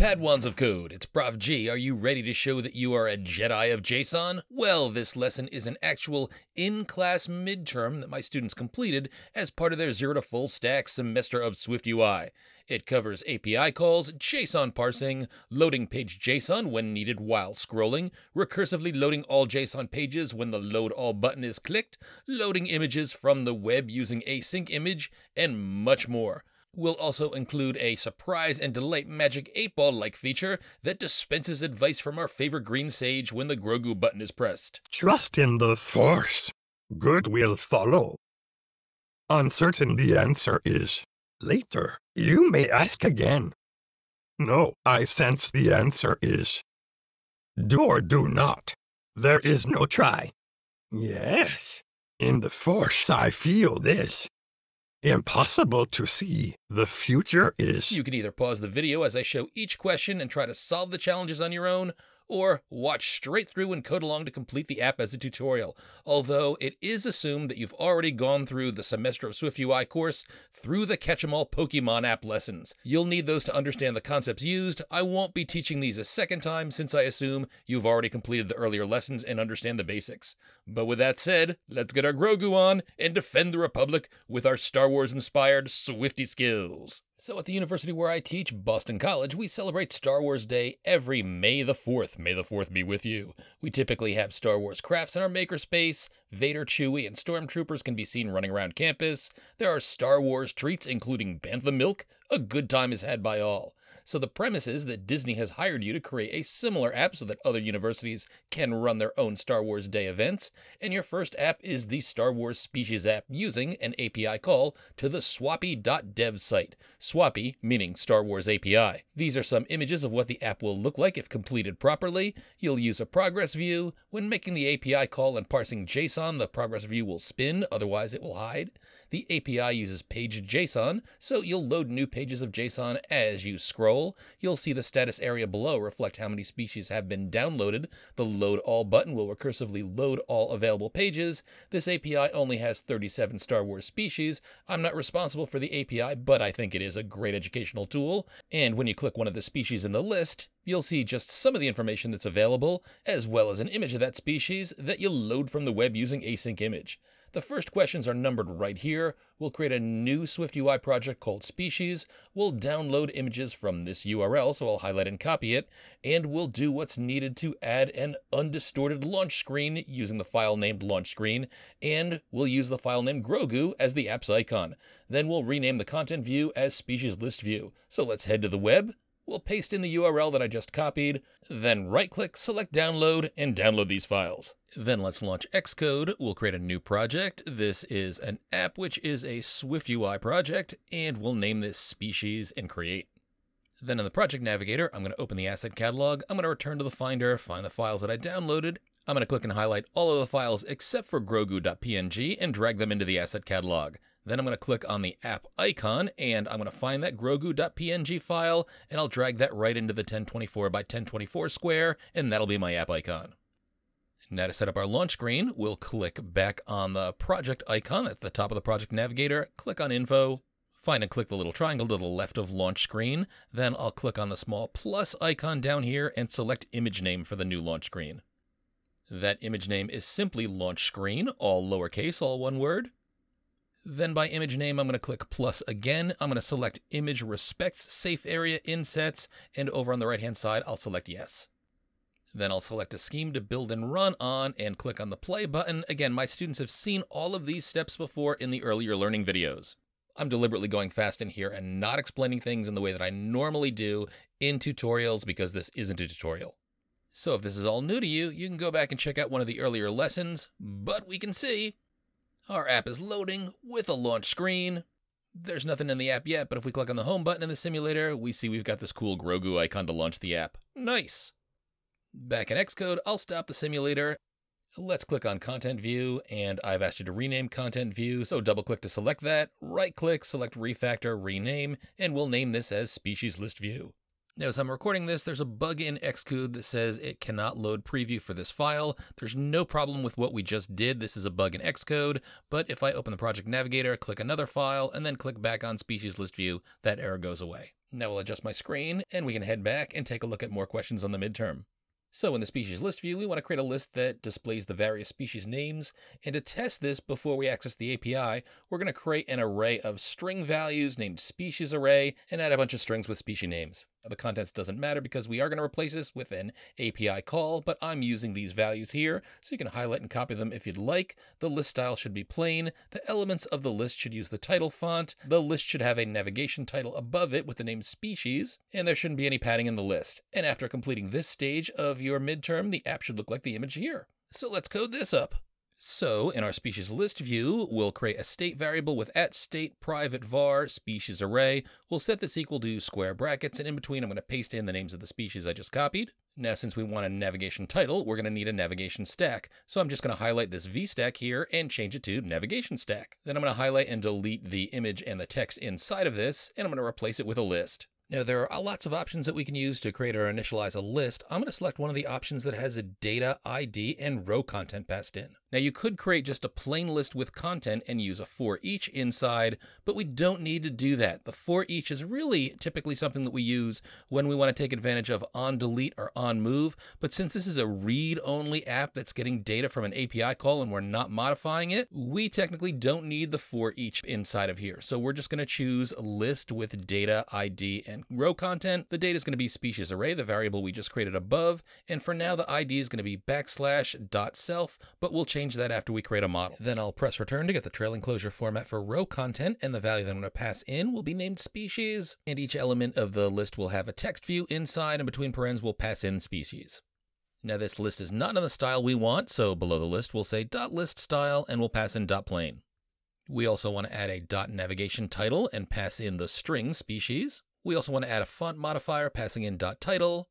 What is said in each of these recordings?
Padawans of Code, it's Prof G. Are you ready to show that you are a Jedi of JSON? Well, this lesson is an actual in-class midterm that my students completed as part of their zero to full stack semester of SwiftUI. It covers API calls, JSON parsing, loading page JSON when needed while scrolling, recursively loading all JSON pages when the load all button is clicked, loading images from the web using async image, and much more. We'll also include a surprise and delight magic 8 ball like feature that dispenses advice from our favorite green sage when the Grogu button is pressed. Trust in the Force. Good will follow. Uncertain the answer is. Later, you may ask again. No, I sense the answer is. Do or do not. There is no try. Yes, in the Force I feel this impossible to see. The future is. You can either pause the video as I show each question and try to solve the challenges on your own, or watch straight through and code along to complete the app as a tutorial, although it is assumed that you've already gone through the semester of SwiftUI course through the Catch-em-all Pokemon app lessons. You'll need those to understand the concepts used. I won't be teaching these a second time since I assume you've already completed the earlier lessons and understand the basics. But with that said, let's get our Grogu on and defend the Republic with our Star Wars-inspired Swifty skills. So, at the university where I teach, Boston College, we celebrate Star Wars Day every May the 4th. May the 4th be with you. We typically have Star Wars crafts in our makerspace. Vader, Chewie, and Stormtroopers can be seen running around campus. There are Star Wars treats, including Bantha Milk. A good time is had by all. So the premise is that Disney has hired you to create a similar app so that other universities can run their own Star Wars Day events, and your first app is the Star Wars Species app using an API call to the swapi.dev site. SWAPI meaning Star Wars API. These are some images of what the app will look like if completed properly. You'll use a progress view. When making the API call and parsing JSON, the progress view will spin, otherwise it will hide. The API uses page JSON, so you'll load new pages of JSON as you scroll. You'll see the status area below reflect how many species have been downloaded. The load all button will recursively load all available pages. This API only has 37 Star Wars species. I'm not responsible for the API, but I think it is a great educational tool. And when you click one of the species in the list, you'll see just some of the information that's available, as well as an image of that species that you'll load from the web using async image. The first questions are numbered right here. We'll create a new SwiftUI project called Species. We'll download images from this URL, so I'll highlight and copy it, and we'll do what's needed to add an undistorted launch screen using the file named launch screen, and we'll use the file named Grogu as the app's icon. Then we'll rename the content view as Species List View. So let's head to the web, We'll paste in the URL that I just copied, then right-click, select download, and download these files. Then let's launch Xcode. We'll create a new project. This is an app which is a SwiftUI project, and we'll name this species and create. Then in the project navigator, I'm going to open the asset catalog. I'm going to return to the Finder, find the files that I downloaded. I'm going to click and highlight all of the files except for grogu.png and drag them into the asset catalog. Then I'm going to click on the app icon and I'm going to find that grogu.png file and I'll drag that right into the 1024 by 1024 square and that'll be my app icon. Now to set up our launch screen, we'll click back on the project icon at the top of the project navigator, click on info, find and click the little triangle to the left of launch screen. Then I'll click on the small plus icon down here and select image name for the new launch screen. That image name is simply launch screen, all lowercase, all one word. Then by image name, I'm going to click plus again. I'm going to select image respects safe area insets, and over on the right hand side, I'll select yes. Then I'll select a scheme to build and run on and click on the play button. Again, my students have seen all of these steps before in the earlier learning videos. I'm deliberately going fast in here and not explaining things in the way that I normally do in tutorials because this isn't a tutorial. So if this is all new to you, you can go back and check out one of the earlier lessons, but we can see our app is loading with a launch screen. There's nothing in the app yet, but if we click on the home button in the simulator, we see we've got this cool Grogu icon to launch the app. Nice! Back in Xcode, I'll stop the simulator. Let's click on Content View, and I've asked you to rename Content View, so double click to select that, right click, select Refactor, Rename, and we'll name this as Species List View. Now, as I'm recording this, there's a bug in Xcode that says it cannot load preview for this file. There's no problem with what we just did. This is a bug in Xcode, but if I open the project navigator, click another file, and then click back on species list view, that error goes away. Now we'll adjust my screen, and we can head back and take a look at more questions on the midterm. So in the species list view, we want to create a list that displays the various species names. And to test this before we access the API, we're going to create an array of string values named species array and add a bunch of strings with species names. The contents doesn't matter because we are going to replace this with an API call, but I'm using these values here, so you can highlight and copy them if you'd like. The list style should be plain. The elements of the list should use the title font. The list should have a navigation title above it with the name species, and there shouldn't be any padding in the list. And after completing this stage of your midterm, the app should look like the image here. So let's code this up. So in our species list view, we'll create a state variable with at state private var species array. We'll set this equal to square brackets, and in between I'm going to paste in the names of the species I just copied. Now, since we want a navigation title, we're going to need a navigation stack. So I'm just going to highlight this VStack here and change it to navigation stack. Then I'm going to highlight and delete the image and the text inside of this, and I'm going to replace it with a list. Now, there are uh, lots of options that we can use to create or initialize a list. I'm going to select one of the options that has a data ID and row content passed in. Now you could create just a plain list with content and use a for each inside, but we don't need to do that. The for each is really typically something that we use when we want to take advantage of on delete or on move. But since this is a read only app that's getting data from an API call and we're not modifying it, we technically don't need the for each inside of here. So we're just going to choose list with data ID and row content. The data is going to be species array, the variable we just created above. And for now, the ID is going to be backslash dot self, but we'll change that after we create a model. Then I'll press return to get the trailing closure format for row content, and the value that I'm going to pass in will be named species, and each element of the list will have a text view inside, and between parens we'll pass in species. Now this list is not in the style we want, so below the list we'll say dot .list style, and we'll pass in dot .plain. We also want to add a dot .navigation title and pass in the string species. We also want to add a font modifier passing in .title,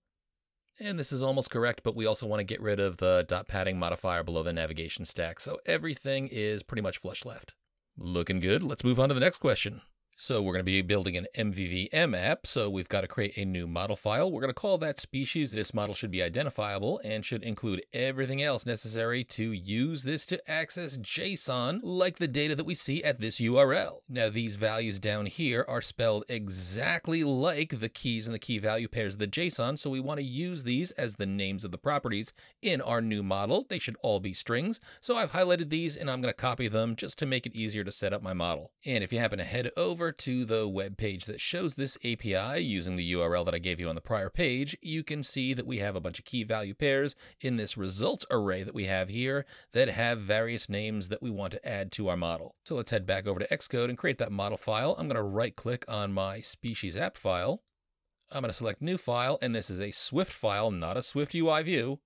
and this is almost correct, but we also want to get rid of the padding modifier below the navigation stack. So everything is pretty much flush left. Looking good. Let's move on to the next question. So we're going to be building an MVVM app. So we've got to create a new model file. We're going to call that species. This model should be identifiable and should include everything else necessary to use this to access JSON, like the data that we see at this URL. Now these values down here are spelled exactly like the keys and the key value pairs of the JSON. So we want to use these as the names of the properties in our new model. They should all be strings. So I've highlighted these and I'm going to copy them just to make it easier to set up my model. And if you happen to head over to the web page that shows this API using the URL that I gave you on the prior page, you can see that we have a bunch of key value pairs in this results array that we have here that have various names that we want to add to our model. So let's head back over to Xcode and create that model file. I'm going to right click on my species app file. I'm going to select new file, and this is a Swift file, not a Swift UI view.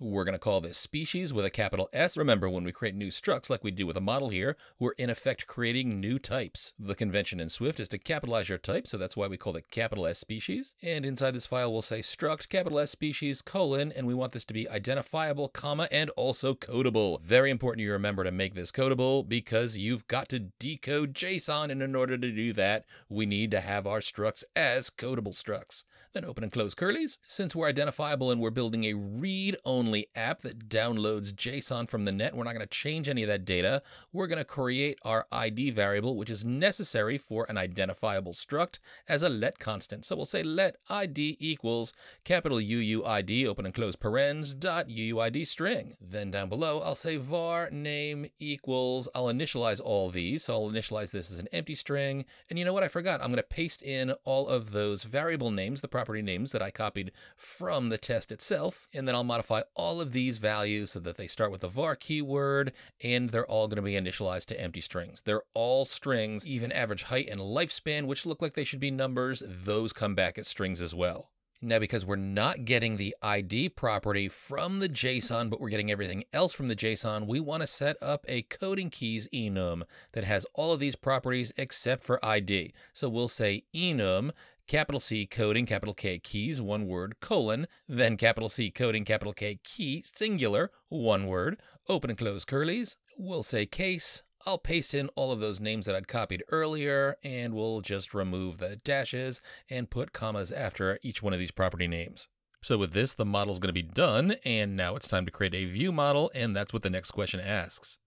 We're going to call this species with a capital S. Remember, when we create new structs like we do with a model here, we're in effect creating new types. The convention in Swift is to capitalize your type, so that's why we call it capital S species. And inside this file, we'll say struct capital S species colon, and we want this to be identifiable, comma, and also codable. Very important you remember to make this codable because you've got to decode JSON, and in order to do that, we need to have our structs as codable structs. Then open and close curlies. Since we're identifiable and we're building a read-only only app that downloads JSON from the net. We're not going to change any of that data. We're going to create our ID variable, which is necessary for an identifiable struct as a let constant. So we'll say let ID equals capital UUID, open and close parens, dot UUID string. Then down below, I'll say var name equals, I'll initialize all these. So I'll initialize this as an empty string. And you know what? I forgot. I'm going to paste in all of those variable names, the property names that I copied from the test itself. And then I'll modify all of these values so that they start with the var keyword and they're all going to be initialized to empty strings. They're all strings, even average height and lifespan, which look like they should be numbers, those come back as strings as well. Now, because we're not getting the ID property from the JSON, but we're getting everything else from the JSON, we want to set up a coding keys enum that has all of these properties except for ID. So we'll say enum capital C coding, capital K keys, one word, colon, then capital C coding, capital K key, singular, one word, open and close curlies. We'll say case I'll paste in all of those names that I'd copied earlier, and we'll just remove the dashes and put commas after each one of these property names. So with this, the model's going to be done, and now it's time to create a view model, and that's what the next question asks.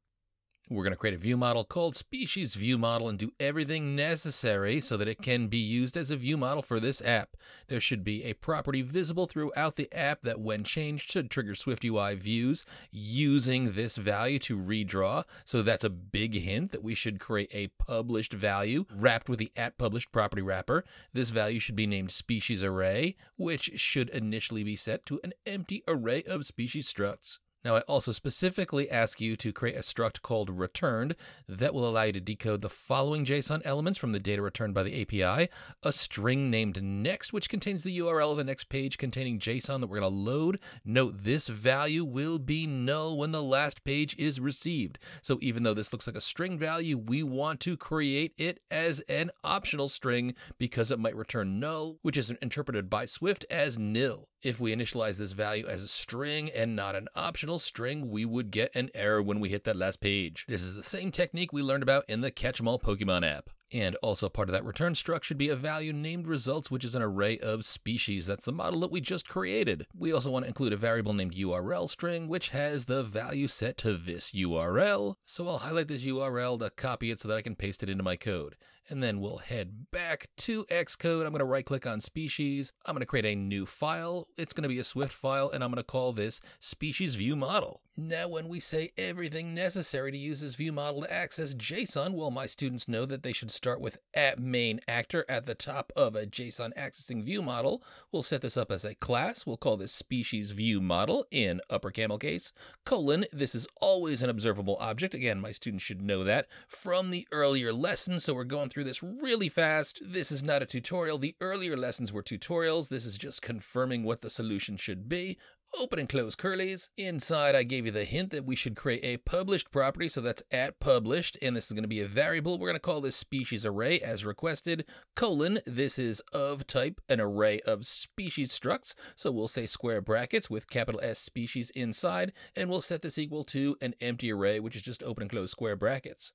We're going to create a view model called species view model and do everything necessary so that it can be used as a view model for this app. There should be a property visible throughout the app that when changed should trigger SwiftUI views using this value to redraw. So that's a big hint that we should create a published value wrapped with the app published property wrapper. This value should be named species array, which should initially be set to an empty array of species structs. Now, I also specifically ask you to create a struct called returned that will allow you to decode the following JSON elements from the data returned by the API. A string named next, which contains the URL of the next page containing JSON that we're going to load. Note this value will be null when the last page is received. So even though this looks like a string value, we want to create it as an optional string because it might return null, which is interpreted by Swift as nil. If we initialize this value as a string and not an optional string, we would get an error when we hit that last page. This is the same technique we learned about in the Catch 'em All Pokemon app. And also part of that return struct should be a value named results, which is an array of species. That's the model that we just created. We also want to include a variable named URL string, which has the value set to this URL. So I'll highlight this URL to copy it so that I can paste it into my code and then we'll head back to Xcode. I'm going to right click on species. I'm going to create a new file. It's going to be a Swift file, and I'm going to call this species view model. Now, when we say everything necessary to use this view model to access JSON, well, my students know that they should start with at main actor at the top of a JSON accessing view model. We'll set this up as a class. We'll call this species view model in upper camel case, colon. This is always an observable object. Again, my students should know that from the earlier lesson. So we're going through this really fast. This is not a tutorial. The earlier lessons were tutorials. This is just confirming what the solution should be. Open and close curlies. Inside, I gave you the hint that we should create a published property, so that's at published, and this is going to be a variable. We're going to call this species array as requested, colon, this is of type an array of species structs, so we'll say square brackets with capital S species inside, and we'll set this equal to an empty array, which is just open and close square brackets.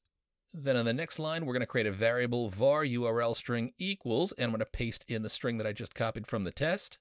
Then on the next line, we're going to create a variable var URL string equals, and I'm going to paste in the string that I just copied from the test.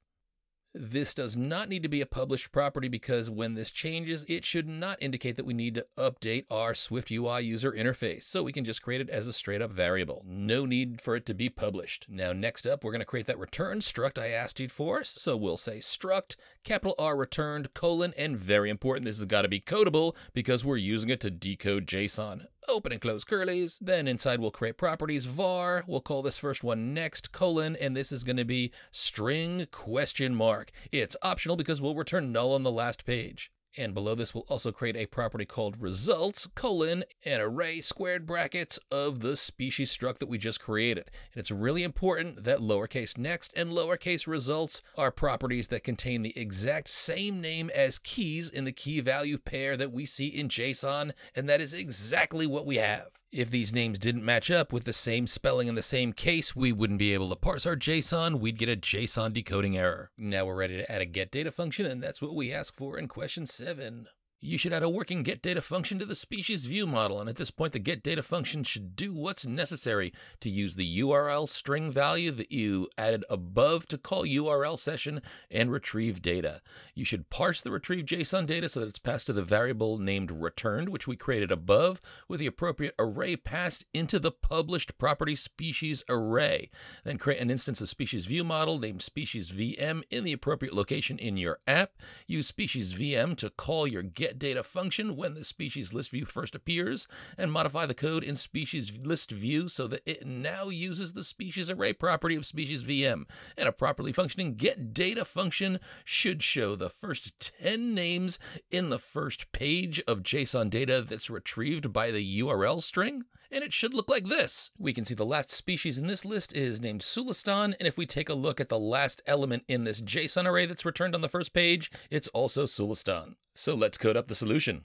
This does not need to be a published property because when this changes, it should not indicate that we need to update our Swift UI user interface. So we can just create it as a straight up variable. No need for it to be published. Now, next up, we're going to create that return struct I asked you for. So we'll say struct, capital R returned, colon, and very important, this has got to be codable because we're using it to decode JSON open and close curlies. Then inside we'll create properties var. We'll call this first one next colon, and this is going to be string question mark. It's optional because we'll return null on the last page. And below this, we'll also create a property called results, colon, an array squared brackets of the species struct that we just created. And it's really important that lowercase next and lowercase results are properties that contain the exact same name as keys in the key value pair that we see in JSON, and that is exactly what we have. If these names didn't match up with the same spelling in the same case, we wouldn't be able to parse our JSON, we'd get a JSON decoding error. Now we're ready to add a getData function, and that's what we ask for in question 7 you should add a working get data function to the species view model, and at this point the get data function should do what's necessary to use the URL string value that you added above to call URL session and retrieve data. You should parse the retrieved JSON data so that it's passed to the variable named returned, which we created above, with the appropriate array passed into the published property species array. Then create an instance of species view model named species VM in the appropriate location in your app. Use species VM to call your get data function when the species list view first appears and modify the code in species list view so that it now uses the species array property of species VM. And a properly functioning get data function should show the first 10 names in the first page of JSON data that's retrieved by the URL string and it should look like this. We can see the last species in this list is named Sullustan, and if we take a look at the last element in this JSON array that's returned on the first page, it's also Sullustan. So let's code up the solution.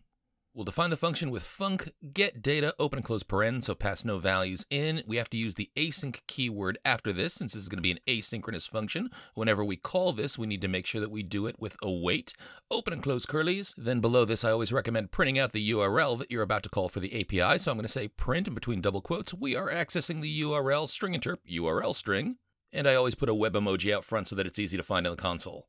We'll define the function with func get data open and close paren, so pass no values in. We have to use the async keyword after this, since this is going to be an asynchronous function. Whenever we call this, we need to make sure that we do it with await, open and close curlies. Then below this, I always recommend printing out the URL that you're about to call for the API. So I'm going to say print in between double quotes. We are accessing the URL string interp URL string. And I always put a web emoji out front so that it's easy to find in the console.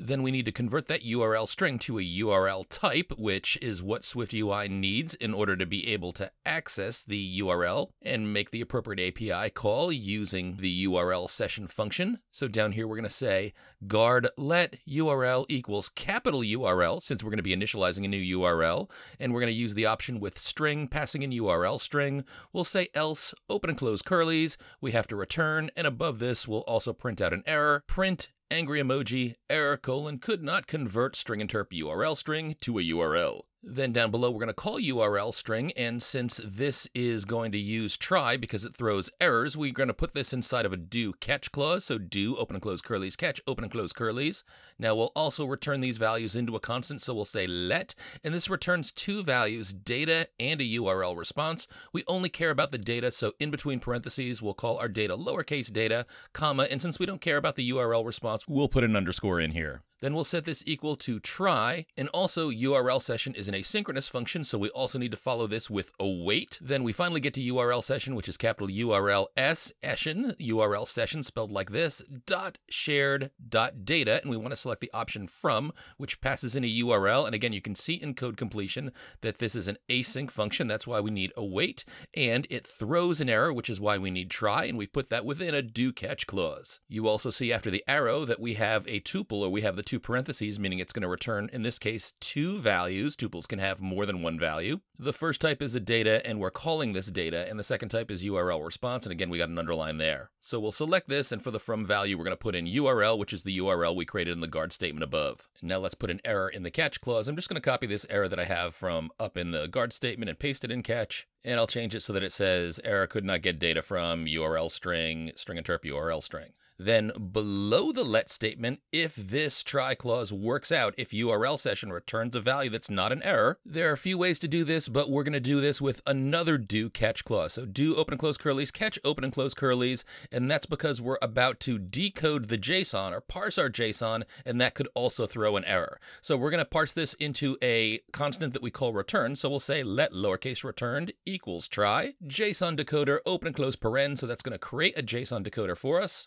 Then we need to convert that URL string to a URL type, which is what SwiftUI needs in order to be able to access the URL and make the appropriate API call using the URL session function. So down here, we're going to say guard let URL equals capital URL, since we're going to be initializing a new URL, and we're going to use the option with string passing in URL string. We'll say else, open and close curlies, we have to return, and above this, we'll also print out an error, print angry emoji, error colon, could not convert string interp URL string to a URL. Then down below, we're going to call URL string, and since this is going to use try because it throws errors, we're going to put this inside of a do catch clause. So do open and close curlies catch, open and close curlies. Now we'll also return these values into a constant, so we'll say let, and this returns two values, data and a URL response. We only care about the data, so in between parentheses, we'll call our data lowercase data, comma, and since we don't care about the URL response, we'll put an underscore in here. Then we'll set this equal to try, and also URL session is an asynchronous function, so we also need to follow this with await. Then we finally get to URL session, which is capital URL S, session, URL session spelled like this, dot shared dot data, and we want to select the option from, which passes in a URL. And again, you can see in code completion that this is an async function. That's why we need await, and it throws an error, which is why we need try, and we put that within a do catch clause. You also see after the arrow that we have a tuple, or we have the two parentheses, meaning it's going to return, in this case, two values. Tuples can have more than one value. The first type is a data, and we're calling this data, and the second type is URL response, and again, we got an underline there. So we'll select this, and for the from value, we're going to put in URL, which is the URL we created in the guard statement above. Now let's put an error in the catch clause. I'm just going to copy this error that I have from up in the guard statement and paste it in catch. And I'll change it so that it says error could not get data from URL string, string interp URL string. Then below the let statement, if this try clause works out, if URL session returns a value that's not an error, there are a few ways to do this, but we're going to do this with another do catch clause. So do open and close curlies, catch open and close curlies, and that's because we're about to decode the JSON or parse our JSON, and that could also throw an error. So we're going to parse this into a constant that we call return. So we'll say let lowercase returned equals try, JSON decoder open and close paren, so that's going to create a JSON decoder for us,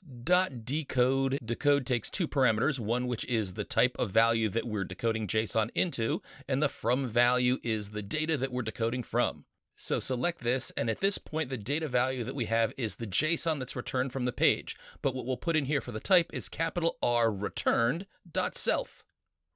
decode. Decode takes two parameters, one which is the type of value that we're decoding JSON into, and the from value is the data that we're decoding from. So select this, and at this point, the data value that we have is the JSON that's returned from the page. But what we'll put in here for the type is capital R returned dot self.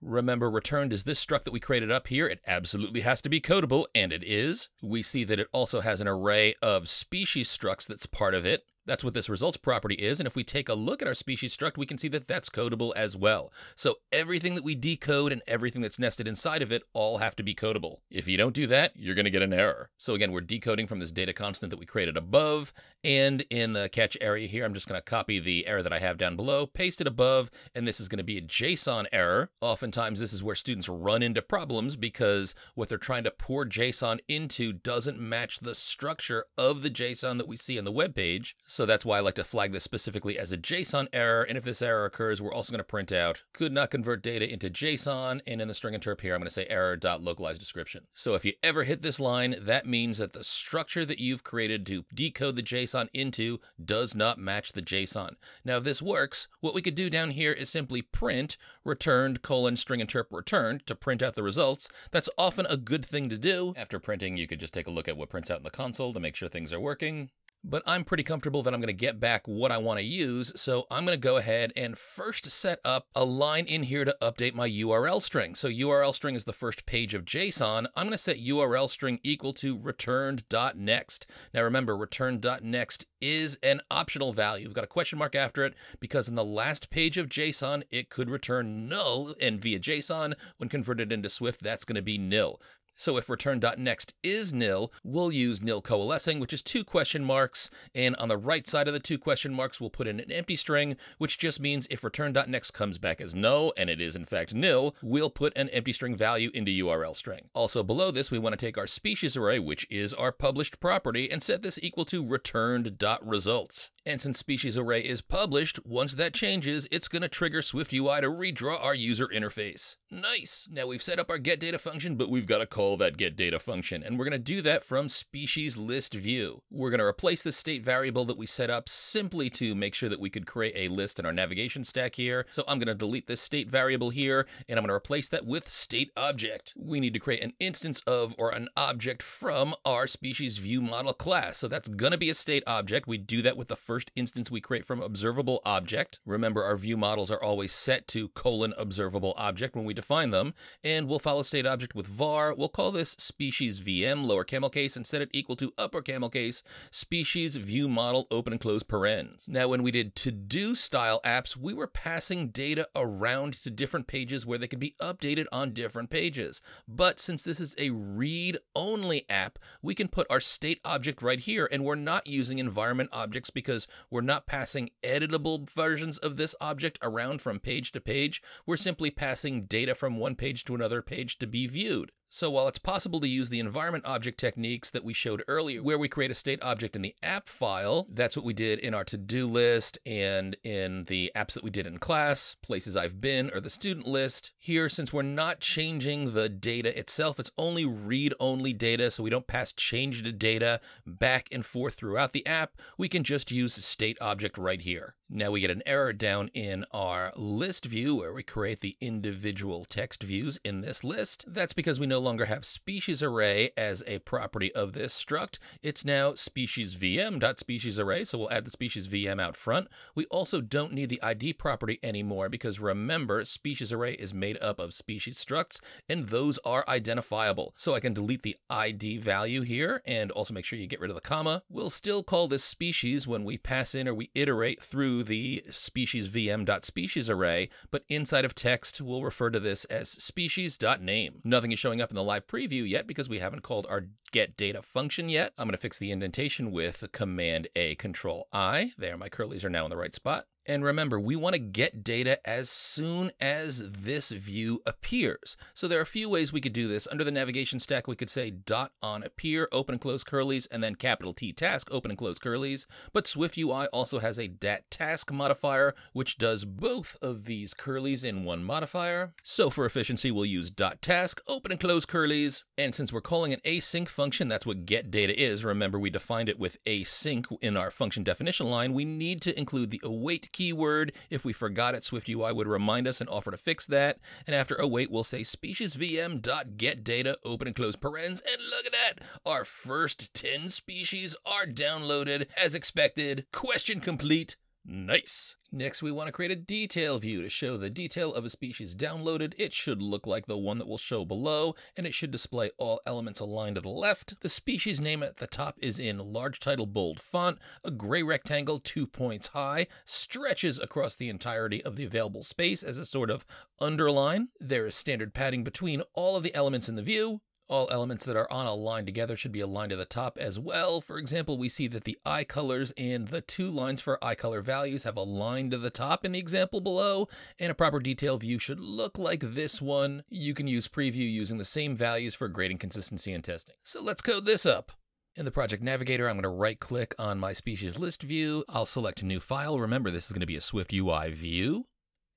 Remember, returned is this struct that we created up here. It absolutely has to be codable, and it is. We see that it also has an array of species structs that's part of it. That's what this results property is, and if we take a look at our species struct, we can see that that's codable as well. So everything that we decode and everything that's nested inside of it all have to be codable. If you don't do that, you're going to get an error. So again, we're decoding from this data constant that we created above, and in the catch area here, I'm just going to copy the error that I have down below, paste it above, and this is going to be a JSON error. Oftentimes, this is where students run into problems because what they're trying to pour JSON into doesn't match the structure of the JSON that we see on the web page. So that's why I like to flag this specifically as a JSON error. And if this error occurs, we're also going to print out could not convert data into JSON. And in the string interp here, I'm going to say error.localized description. So if you ever hit this line, that means that the structure that you've created to decode the JSON into does not match the JSON. Now, if this works, what we could do down here is simply print returned colon string interp returned to print out the results. That's often a good thing to do. After printing, you could just take a look at what prints out in the console to make sure things are working but I'm pretty comfortable that I'm going to get back what I want to use. So I'm going to go ahead and first set up a line in here to update my URL string. So URL string is the first page of JSON. I'm going to set URL string equal to returned.next. Now remember, returned.next is an optional value. We've got a question mark after it because in the last page of JSON, it could return null. And via JSON, when converted into Swift, that's going to be nil. So if return.next is nil, we'll use nil coalescing, which is two question marks, and on the right side of the two question marks, we'll put in an empty string, which just means if return.next comes back as null, and it is in fact nil, we'll put an empty string value into URL string. Also below this, we want to take our species array, which is our published property, and set this equal to returned.results. And since species array is published, once that changes, it's going to trigger SwiftUI to redraw our user interface. Nice! Now we've set up our getData function, but we've got to call that getData function, and we're going to do that from species list view. We're going to replace the state variable that we set up simply to make sure that we could create a list in our navigation stack here. So I'm going to delete this state variable here, and I'm going to replace that with state object. We need to create an instance of or an object from our species view model class. So that's going to be a state object. We do that with the first first instance we create from observable object. Remember, our view models are always set to colon observable object when we define them, and we'll follow state object with var. We'll call this species VM, lower camel case, and set it equal to upper camel case, species view model, open and close parens. Now, when we did to-do style apps, we were passing data around to different pages where they could be updated on different pages. But since this is a read-only app, we can put our state object right here, and we're not using environment objects because we're not passing editable versions of this object around from page to page. We're simply passing data from one page to another page to be viewed. So while it's possible to use the environment object techniques that we showed earlier, where we create a state object in the app file, that's what we did in our to-do list and in the apps that we did in class, places I've been, or the student list. Here, since we're not changing the data itself, it's only read-only data, so we don't pass changed data back and forth throughout the app, we can just use state object right here. Now we get an error down in our list view where we create the individual text views in this list. That's because we no longer have species array as a property of this struct. It's now species VM.species array, so we'll add the species VM out front. We also don't need the ID property anymore because remember, species array is made up of species structs and those are identifiable. So I can delete the ID value here and also make sure you get rid of the comma. We'll still call this species when we pass in or we iterate through the species vm.species array, but inside of text, we'll refer to this as species.name. Nothing is showing up in the live preview yet because we haven't called our get data function yet. I'm going to fix the indentation with Command A, Control I. There, my curlies are now in the right spot. And remember, we want to get data as soon as this view appears. So there are a few ways we could do this. Under the navigation stack, we could say dot on appear, open and close curlies, and then capital T task, open and close curlies. But Swift UI also has a dat task modifier, which does both of these curlies in one modifier. So for efficiency, we'll use dot task, open and close curlies. And since we're calling an async function, that's what get data is. Remember, we defined it with async in our function definition line. We need to include the await keyword. If we forgot it, SwiftUI would remind us and offer to fix that. And after oh, await, we'll say species vm dot get data open and close parens. And look at that, our first 10 species are downloaded as expected. Question complete. Nice. Next, we want to create a detail view to show the detail of a species downloaded. It should look like the one that we'll show below, and it should display all elements aligned to the left. The species name at the top is in large title bold font. A gray rectangle two points high stretches across the entirety of the available space as a sort of underline. There is standard padding between all of the elements in the view. All elements that are on a line together should be aligned to the top as well. For example, we see that the eye colors and the two lines for eye color values have aligned to the top in the example below, and a proper detail view should look like this one. You can use preview using the same values for grading consistency and testing. So let's code this up. In the project navigator, I'm going to right click on my species list view. I'll select new file. Remember, this is going to be a Swift UI view,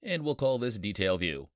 and we'll call this detail view.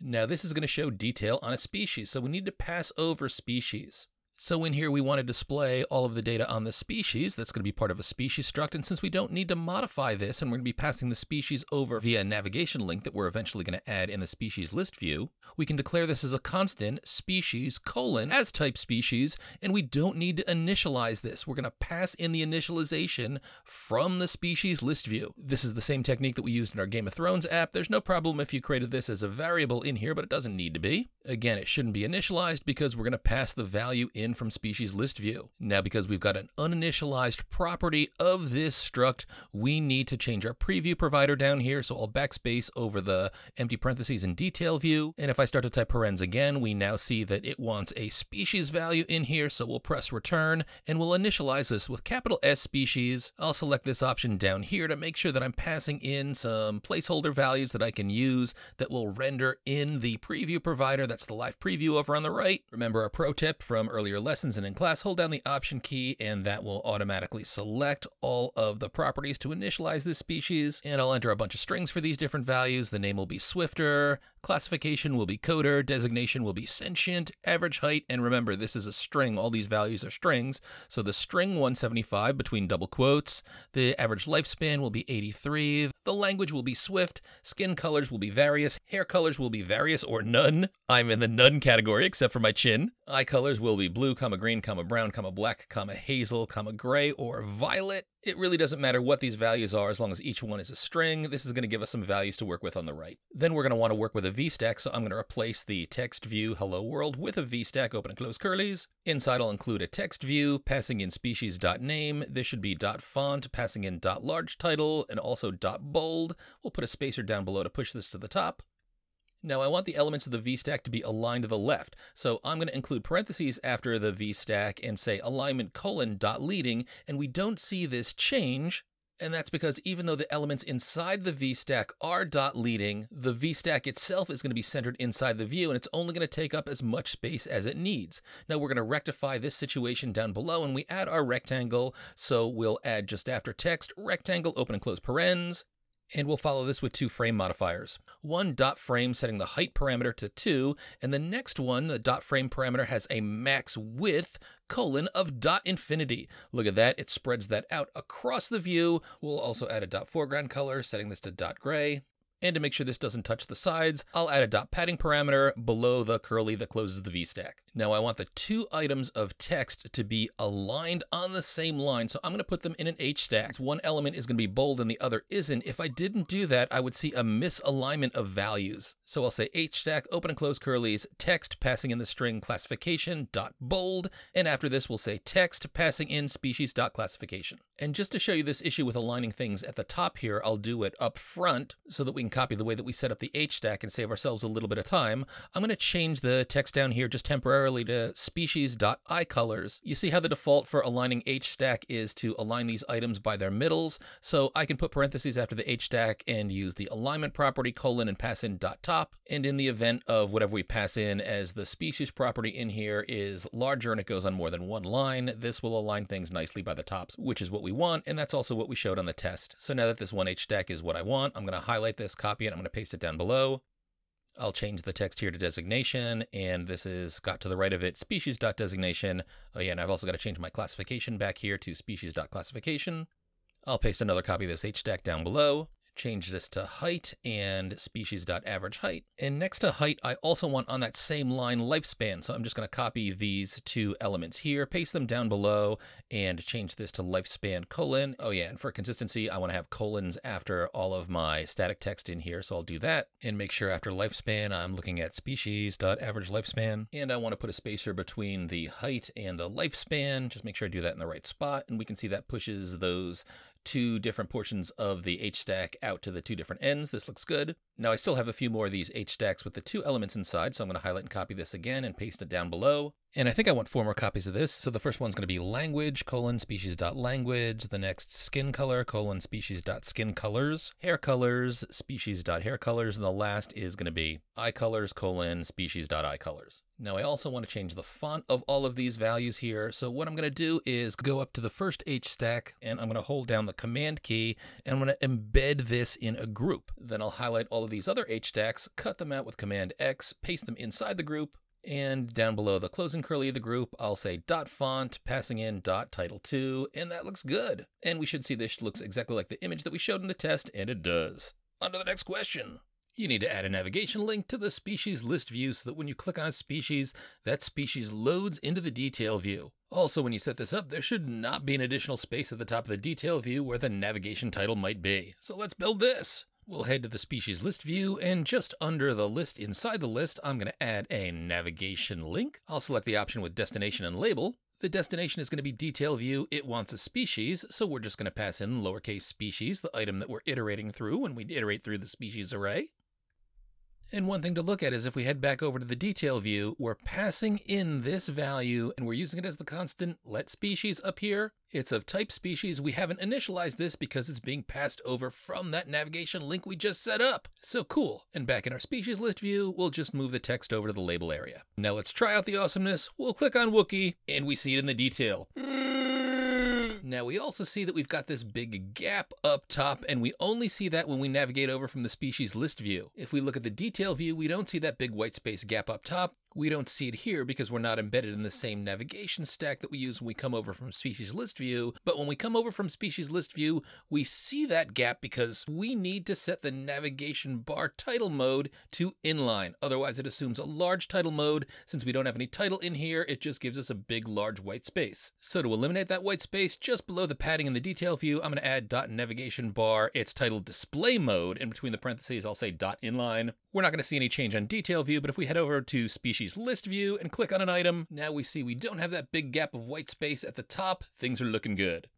Now this is going to show detail on a species, so we need to pass over species. So in here, we want to display all of the data on the species. That's going to be part of a species struct. And since we don't need to modify this, and we're going to be passing the species over via a navigation link that we're eventually going to add in the species list view, we can declare this as a constant species colon as type species, and we don't need to initialize this. We're going to pass in the initialization from the species list view. This is the same technique that we used in our Game of Thrones app. There's no problem if you created this as a variable in here, but it doesn't need to be. Again, it shouldn't be initialized because we're going to pass the value in from species list view. Now, because we've got an uninitialized property of this struct, we need to change our preview provider down here. So I'll backspace over the empty parentheses in detail view. And if I start to type parens again, we now see that it wants a species value in here. So we'll press return and we'll initialize this with capital S species. I'll select this option down here to make sure that I'm passing in some placeholder values that I can use that will render in the preview provider that's the live preview over on the right. Remember our pro tip from earlier lessons and in class, hold down the option key and that will automatically select all of the properties to initialize this species. And I'll enter a bunch of strings for these different values. The name will be Swifter, classification will be coder, designation will be sentient, average height, and remember this is a string. All these values are strings. So the string 175 between double quotes, the average lifespan will be 83, the language will be Swift, skin colors will be various, hair colors will be various or none. I'm in the none category except for my chin. Eye colors will be blue, comma green, comma brown, comma black, comma hazel, comma gray, or violet. It really doesn't matter what these values are as long as each one is a string. This is going to give us some values to work with on the right. Then we're going to want to work with a VStack, so I'm going to replace the text view hello world with a VStack, open and close curlies. Inside I'll include a text view, passing in species.name. This should be dot .font, passing in dot .large title, and also dot .bold. We'll put a spacer down below to push this to the top. Now I want the elements of the VStack to be aligned to the left, so I'm going to include parentheses after the VStack and say alignment colon dot leading, and we don't see this change, and that's because even though the elements inside the VStack are dot leading, the VStack itself is going to be centered inside the view, and it's only going to take up as much space as it needs. Now we're going to rectify this situation down below, and we add our rectangle, so we'll add just after text, rectangle, open and close parens, and we'll follow this with two frame modifiers. One dot frame setting the height parameter to 2, and the next one, the dot frame parameter, has a max width colon of dot infinity. Look at that, it spreads that out across the view. We'll also add a dot foreground color, setting this to dot gray. And to make sure this doesn't touch the sides, I'll add a dot padding parameter below the curly that closes the VStack. Now I want the two items of text to be aligned on the same line, so I'm going to put them in an H stack. One element is going to be bold and the other isn't. If I didn't do that, I would see a misalignment of values. So I'll say H stack, open and close curlies, text passing in the string classification dot bold, and after this we'll say text passing in species dot classification. And just to show you this issue with aligning things at the top here, I'll do it up front so that we can copy the way that we set up the H stack and save ourselves a little bit of time, I'm going to change the text down here just temporarily to species.icolors. You see how the default for aligning H stack is to align these items by their middles, so I can put parentheses after the H stack and use the alignment property colon and pass in dot top. And in the event of whatever we pass in as the species property in here is larger and it goes on more than one line, this will align things nicely by the tops, which is what we want, and that's also what we showed on the test. So now that this one H stack is what I want, I'm going to highlight this, copy it, I'm going to paste it down below. I'll change the text here to designation, and this is got to the right of it, species.designation. Oh yeah, and I've also got to change my classification back here to species.classification. I'll paste another copy of this H stack down below change this to height and species.average height. And next to height, I also want on that same line lifespan. So I'm just going to copy these two elements here, paste them down below, and change this to lifespan colon. Oh yeah, and for consistency, I want to have colons after all of my static text in here. So I'll do that and make sure after lifespan, I'm looking at species.average lifespan. And I want to put a spacer between the height and the lifespan. Just make sure I do that in the right spot. And we can see that pushes those two different portions of the H stack out to the two different ends. This looks good. Now I still have a few more of these H stacks with the two elements inside, so I'm going to highlight and copy this again and paste it down below. And I think I want four more copies of this. So the first one's going to be language, colon, species dot language. The next skin color, colon, species dot skin colors. Hair colors, species dot hair colors. And the last is going to be eye colors, colon, species dot eye colors. Now I also want to change the font of all of these values here. So what I'm going to do is go up to the first H stack and I'm going to hold down the command key and I'm going to embed this in a group. Then I'll highlight all of these other H stacks, cut them out with command X, paste them inside the group, and down below the closing curly of the group, I'll say dot font, passing in dot title 2, and that looks good. And we should see this looks exactly like the image that we showed in the test, and it does. On to the next question. You need to add a navigation link to the species list view so that when you click on a species, that species loads into the detail view. Also, when you set this up, there should not be an additional space at the top of the detail view where the navigation title might be. So let's build this. We'll head to the species list view, and just under the list inside the list, I'm going to add a navigation link. I'll select the option with destination and label. The destination is going to be detail view. It wants a species, so we're just going to pass in lowercase species, the item that we're iterating through when we iterate through the species array. And one thing to look at is if we head back over to the detail view, we're passing in this value and we're using it as the constant let species up here. It's of type species. We haven't initialized this because it's being passed over from that navigation link we just set up. So cool. And back in our species list view, we'll just move the text over to the label area. Now let's try out the awesomeness. We'll click on Wookie and we see it in the detail. Now we also see that we've got this big gap up top and we only see that when we navigate over from the species list view. If we look at the detail view, we don't see that big white space gap up top. We don't see it here because we're not embedded in the same navigation stack that we use when we come over from species list view. But when we come over from species list view, we see that gap because we need to set the navigation bar title mode to inline. Otherwise, it assumes a large title mode. Since we don't have any title in here, it just gives us a big, large white space. So to eliminate that white space, just below the padding in the detail view, I'm going to add dot navigation bar. It's titled display mode. In between the parentheses, I'll say dot inline. We're not going to see any change on detail view, but if we head over to species list view and click on an item, now we see we don't have that big gap of white space at the top. Things are looking good.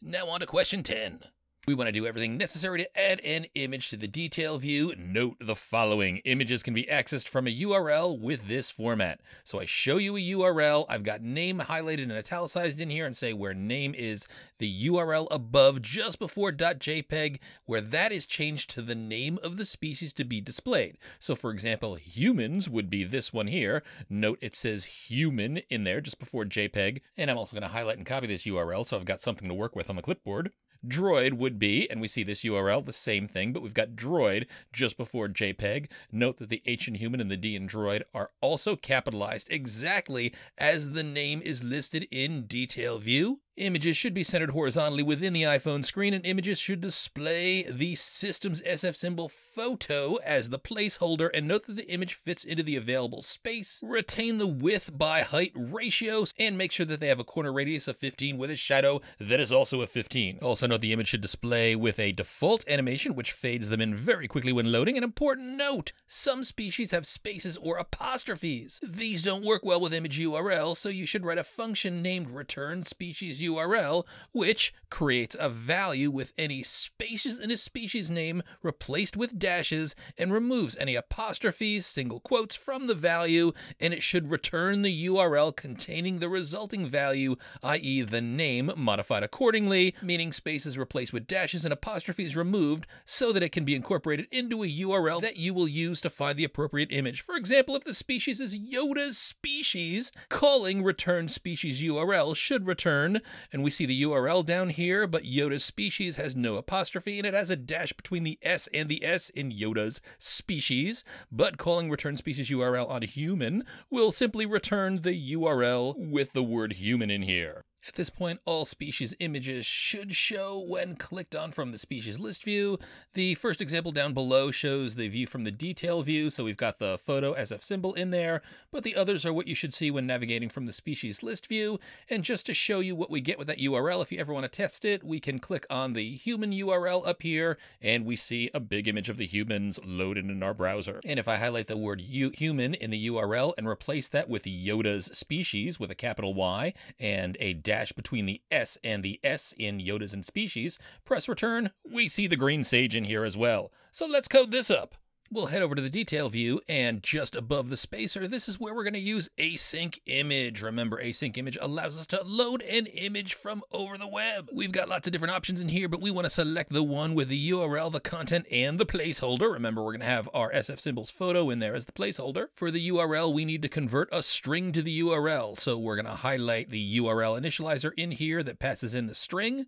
Now on to question 10. We want to do everything necessary to add an image to the detail view. Note the following. Images can be accessed from a URL with this format. So I show you a URL. I've got name highlighted and italicized in here and say where name is the URL above just before .jpeg, where that is changed to the name of the species to be displayed. So for example, humans would be this one here. Note it says human in there just before JPEG. And I'm also going to highlight and copy this URL so I've got something to work with on the clipboard. Droid would be, and we see this URL, the same thing, but we've got droid just before JPEG. Note that the H in human and the D in droid are also capitalized exactly as the name is listed in detail view. Images should be centered horizontally within the iPhone screen, and images should display the system's SF symbol photo as the placeholder. And note that the image fits into the available space. Retain the width by height ratios, and make sure that they have a corner radius of 15 with a shadow that is also a 15. Also note the image should display with a default animation, which fades them in very quickly when loading. An important note, some species have spaces or apostrophes. These don't work well with image URL, so you should write a function named return species URL, which creates a value with any spaces in a species name replaced with dashes and removes any apostrophes, single quotes from the value, and it should return the URL containing the resulting value, i.e., the name modified accordingly, meaning spaces replaced with dashes and apostrophes removed so that it can be incorporated into a URL that you will use to find the appropriate image. For example, if the species is Yoda's species, calling return species URL should return and we see the URL down here, but Yoda's species has no apostrophe and it has a dash between the S and the S in Yoda's species. But calling return species URL on human will simply return the URL with the word human in here. At this point, all species images should show when clicked on from the species list view. The first example down below shows the view from the detail view, so we've got the photo SF symbol in there, but the others are what you should see when navigating from the species list view. And just to show you what we get with that URL, if you ever want to test it, we can click on the human URL up here, and we see a big image of the humans loaded in our browser. And if I highlight the word human in the URL and replace that with Yoda's species with a capital Y and a dash dash between the S and the S in Yoda's and species, press return, we see the green sage in here as well. So let's code this up. We'll head over to the detail view and just above the spacer, this is where we're going to use async image. Remember, async image allows us to load an image from over the web. We've got lots of different options in here, but we want to select the one with the URL, the content, and the placeholder. Remember, we're going to have our SF symbols photo in there as the placeholder. For the URL, we need to convert a string to the URL. So we're going to highlight the URL initializer in here that passes in the string.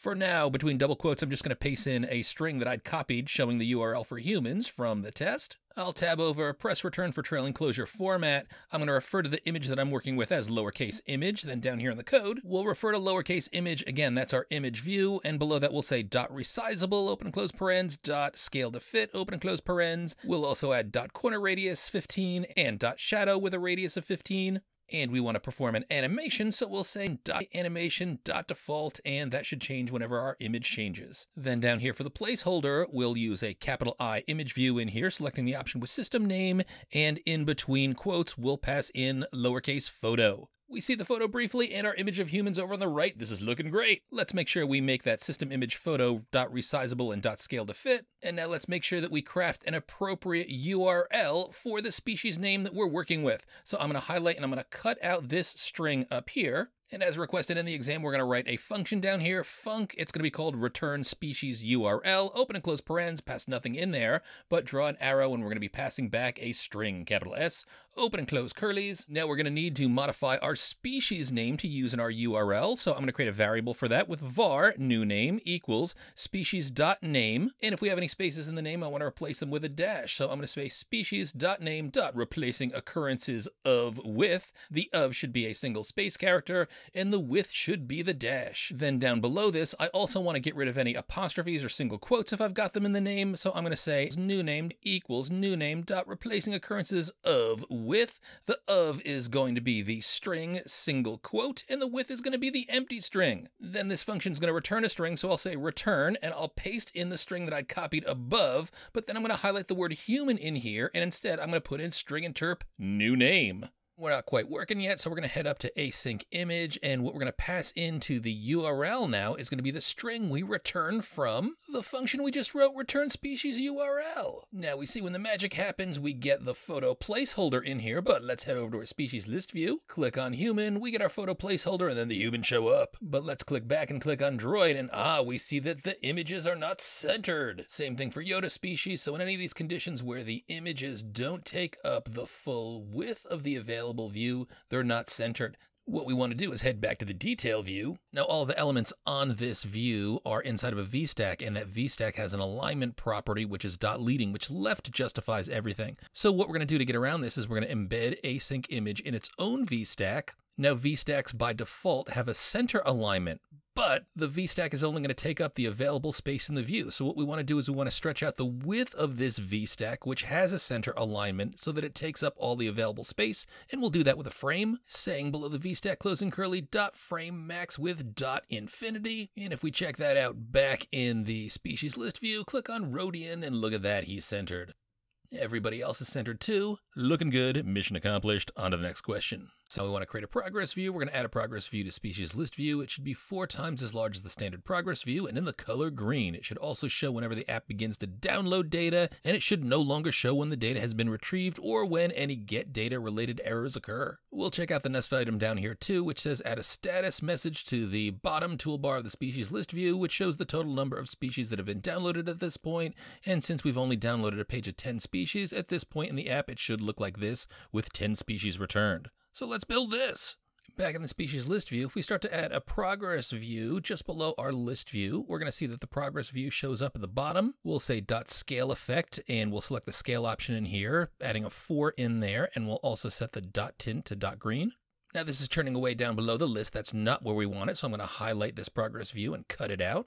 For now, between double quotes, I'm just going to paste in a string that I'd copied showing the URL for humans from the test. I'll tab over press return for trailing closure format. I'm going to refer to the image that I'm working with as lowercase image. Then down here in the code, we'll refer to lowercase image. Again, that's our image view. And below that, we'll say dot resizable, open and close parens, dot scale to fit, open and close parens. We'll also add dot corner radius 15 and dot shadow with a radius of 15. And we want to perform an animation, so we'll say dot animation dot default, and that should change whenever our image changes. Then down here for the placeholder, we'll use a capital I image view in here, selecting the option with system name, and in between quotes, we'll pass in lowercase photo. We see the photo briefly and our image of humans over on the right. This is looking great. Let's make sure we make that system image photo dot resizable and dot scale to fit. And now let's make sure that we craft an appropriate URL for the species name that we're working with. So I'm going to highlight and I'm going to cut out this string up here. And as requested in the exam, we're going to write a function down here, func. It's going to be called return species URL, open and close parens, pass nothing in there, but draw an arrow and we're going to be passing back a string, capital S, open and close curlies. Now we're going to need to modify our species name to use in our URL. So I'm going to create a variable for that with var new name equals species dot name. And if we have any spaces in the name, I want to replace them with a dash. So I'm going to say species dot name dot replacing occurrences of with. The of should be a single space character and the width should be the dash. Then down below this, I also want to get rid of any apostrophes or single quotes if I've got them in the name. So I'm going to say new name equals new name dot replacing occurrences of with. The of is going to be the string single quote, and the with is going to be the empty string. Then this function is going to return a string, so I'll say return, and I'll paste in the string that I'd copied above, but then I'm going to highlight the word human in here, and instead I'm going to put in string interp new name. We're not quite working yet, so we're going to head up to async image, and what we're going to pass into the URL now is going to be the string we return from the function we just wrote, return species URL. Now we see when the magic happens, we get the photo placeholder in here, but let's head over to our species list view, click on human, we get our photo placeholder, and then the humans show up. But let's click back and click on droid, and ah, we see that the images are not centered. Same thing for Yoda species, so in any of these conditions where the images don't take up the full width of the available view, they're not centered. What we want to do is head back to the detail view. Now all the elements on this view are inside of a VStack and that VStack has an alignment property which is dot leading, which left justifies everything. So what we're going to do to get around this is we're going to embed async image in its own VStack. Now VStacks by default have a center alignment, but the VStack is only going to take up the available space in the view. So what we want to do is we want to stretch out the width of this VStack, which has a center alignment, so that it takes up all the available space. And we'll do that with a frame, saying below the VStack closing curly dot frame max with dot infinity. And if we check that out back in the species list view, click on Rodian and look at that, he's centered. Everybody else is centered too. Looking good. Mission accomplished. On to the next question. So we want to create a progress view. We're going to add a progress view to species list view. It should be four times as large as the standard progress view and in the color green. It should also show whenever the app begins to download data, and it should no longer show when the data has been retrieved or when any get data related errors occur. We'll check out the next item down here too, which says add a status message to the bottom toolbar of the species list view, which shows the total number of species that have been downloaded at this point. And since we've only downloaded a page of 10 species, at this point in the app, it should look like this with 10 species returned. So let's build this. Back in the species list view, if we start to add a progress view just below our list view, we're going to see that the progress view shows up at the bottom. We'll say dot scale effect and we'll select the scale option in here, adding a 4 in there, and we'll also set the dot tint to dot green. Now this is turning away down below the list. That's not where we want it, so I'm going to highlight this progress view and cut it out.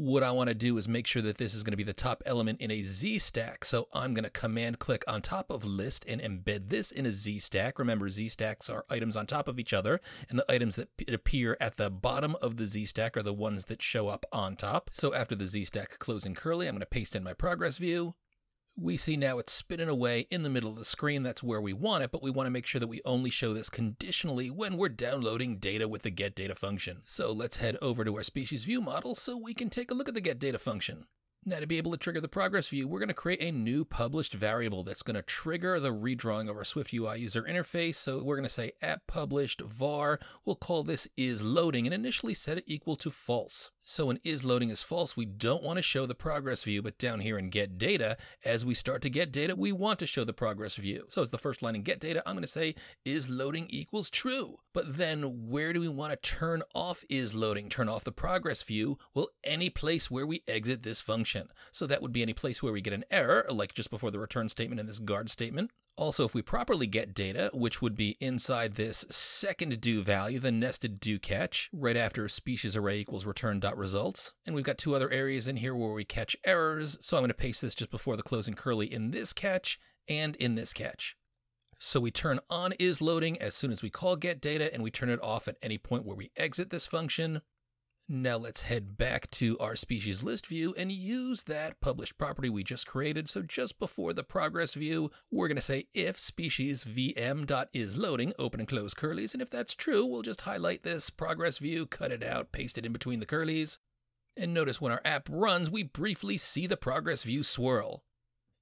What I want to do is make sure that this is going to be the top element in a Z stack. So I'm going to command click on top of list and embed this in a Z stack. Remember, Z stacks are items on top of each other, and the items that appear at the bottom of the Z stack are the ones that show up on top. So after the Z stack closing curly, I'm going to paste in my progress view we see now it's spinning away in the middle of the screen. That's where we want it, but we want to make sure that we only show this conditionally when we're downloading data with the getData function. So let's head over to our species view model so we can take a look at the getData function. Now to be able to trigger the progress view, we're going to create a new published variable that's going to trigger the redrawing of our Swift UI user interface. So we're going to say app published var. We'll call this is loading and initially set it equal to false. So when is loading is false, we don't want to show the progress view, but down here in get data, as we start to get data, we want to show the progress view. So as the first line in get data, I'm going to say is loading equals true. But then where do we want to turn off is loading, turn off the progress view? Well, any place where we exit this function. So that would be any place where we get an error, like just before the return statement in this guard statement. Also, if we properly get data, which would be inside this second do value, the nested do catch, right after species array equals return dot results. And we've got two other areas in here where we catch errors. So I'm going to paste this just before the closing curly in this catch and in this catch. So we turn on is loading as soon as we call get data and we turn it off at any point where we exit this function. Now let's head back to our species list view and use that published property we just created. So just before the progress view, we're going to say if species vm.isLoading, open and close curlies. And if that's true, we'll just highlight this progress view, cut it out, paste it in between the curlies. And notice when our app runs, we briefly see the progress view swirl.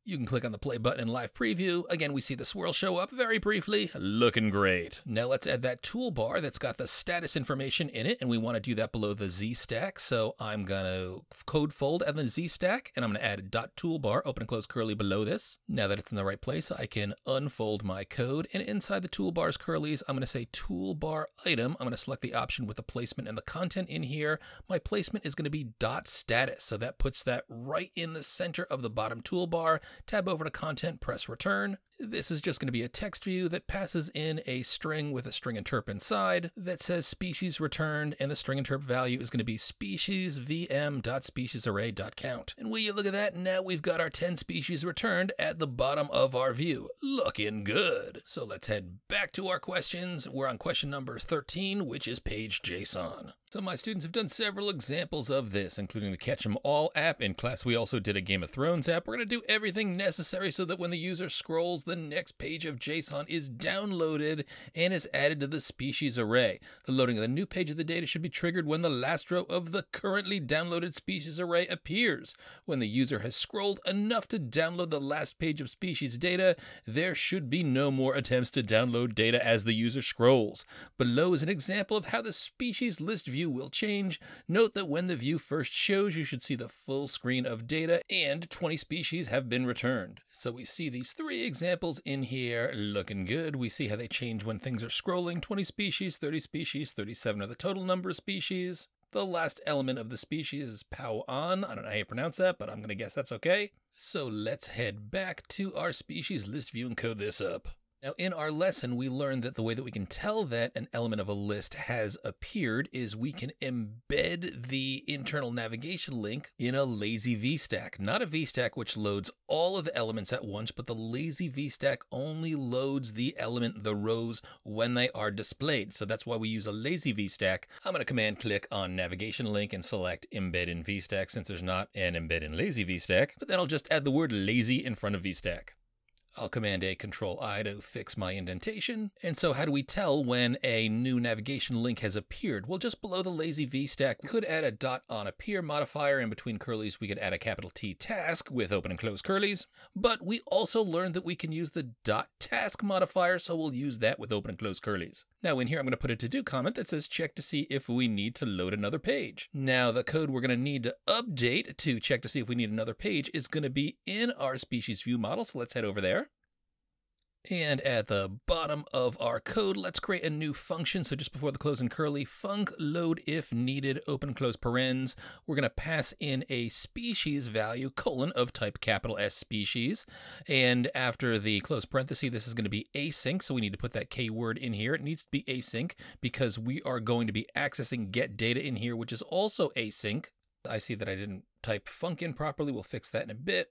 You can click on the play button in live preview. Again, we see the swirl show up very briefly, looking great. Now let's add that toolbar that's got the status information in it, and we want to do that below the Z stack. So I'm gonna code fold at the Z stack, and I'm gonna add a dot toolbar, open and close curly below this. Now that it's in the right place, I can unfold my code, and inside the toolbar's curlies, I'm gonna say toolbar item. I'm gonna select the option with the placement and the content in here. My placement is gonna be dot status, so that puts that right in the center of the bottom toolbar tab over to content, press return. This is just going to be a text view that passes in a string with a string interp inside that says species returned, and the string interp value is going to be species vm.speciesarray.count. And will you look at that? Now we've got our 10 species returned at the bottom of our view. Looking good. So let's head back to our questions. We're on question number 13, which is page JSON. So my students have done several examples of this, including the Catch 'em All app. In class, we also did a Game of Thrones app. We're going to do everything necessary so that when the user scrolls, the next page of JSON is downloaded and is added to the species array. The loading of the new page of the data should be triggered when the last row of the currently downloaded species array appears. When the user has scrolled enough to download the last page of species data, there should be no more attempts to download data as the user scrolls. Below is an example of how the species list view view will change. Note that when the view first shows, you should see the full screen of data and 20 species have been returned. So we see these three examples in here looking good. We see how they change when things are scrolling 20 species, 30 species, 37 are the total number of species. The last element of the species is Pau'an. I don't know how you pronounce that, but I'm going to guess that's okay. So let's head back to our species list view and code this up. Now, in our lesson, we learned that the way that we can tell that an element of a list has appeared is we can embed the internal navigation link in a lazy VStack. Not a VStack which loads all of the elements at once, but the lazy VStack only loads the element, the rows, when they are displayed. So that's why we use a lazy VStack. I'm going to command click on navigation link and select embed in VStack since there's not an embed in lazy VStack, but then I'll just add the word lazy in front of VStack. I'll Command A, Control I to fix my indentation. And so how do we tell when a new navigation link has appeared? Well, just below the lazy V stack, we could add a dot on appear modifier. In between curlies, we could add a capital T task with open and close curlies. But we also learned that we can use the dot task modifier, so we'll use that with open and close curlies. Now in here, I'm going to put a to-do comment that says check to see if we need to load another page. Now the code we're going to need to update to check to see if we need another page is going to be in our species view model. So let's head over there. And at the bottom of our code, let's create a new function. So just before the closing curly, func load if needed, open close parens. We're going to pass in a species value, colon, of type capital S species. And after the close parenthesis, this is going to be async. So we need to put that keyword in here. It needs to be async because we are going to be accessing get data in here, which is also async. I see that I didn't type func in properly. We'll fix that in a bit.